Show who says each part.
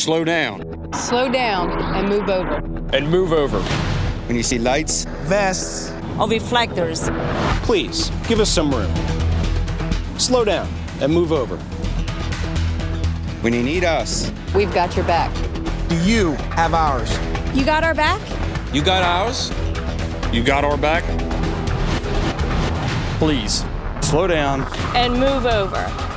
Speaker 1: slow down.
Speaker 2: Slow down and move over.
Speaker 3: And move over.
Speaker 1: When you see lights,
Speaker 4: vests,
Speaker 5: or reflectors,
Speaker 3: please give us some room. Slow down and move over.
Speaker 1: When you need us,
Speaker 2: we've got your back.
Speaker 4: You have ours?
Speaker 6: You got our back?
Speaker 3: You got ours?
Speaker 1: You got our back?
Speaker 3: Please, slow down
Speaker 5: and move over.